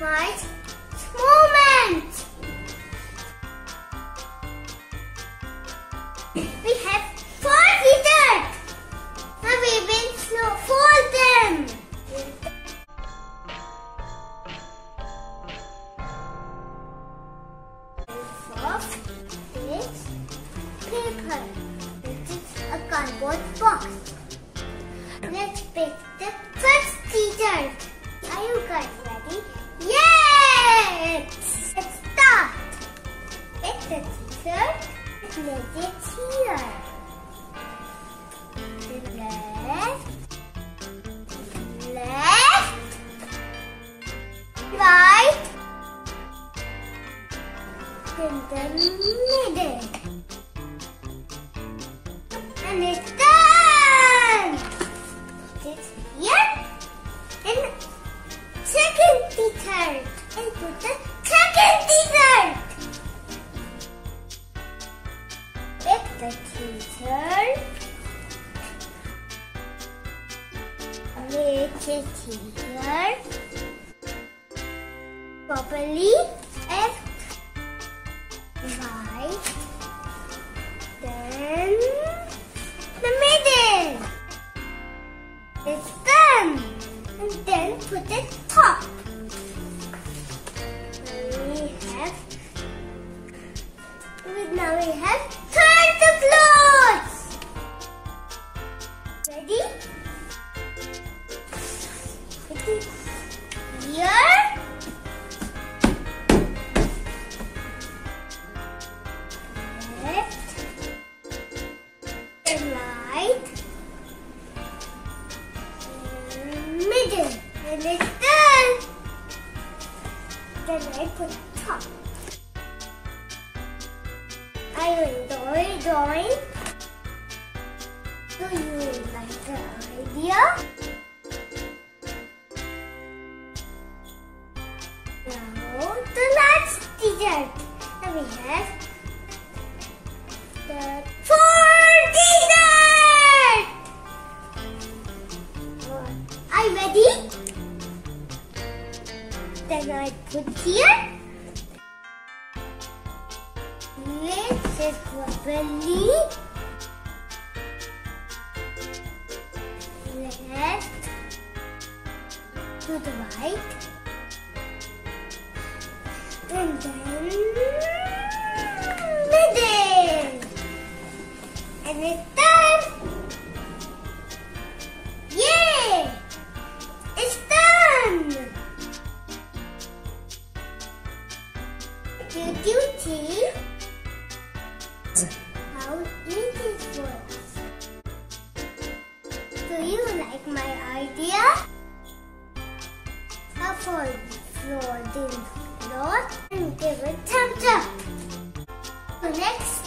right moment. we have four Now we will fold them. Is paper. It is a cardboard box. Let's pick the first dessert. The. And it's done! This here. And second teacher. And put the second teacher. Pick the teacher. Make it here. Properly. And then put the top. We have. Now we have I put top. You enjoy drawing? Do you like the idea? Now the last dessert. And we have the four Then I put here. This is properly. Left to the right. And then How it was? Do you like my idea? How for folding floor, and give it thumbs up. So next.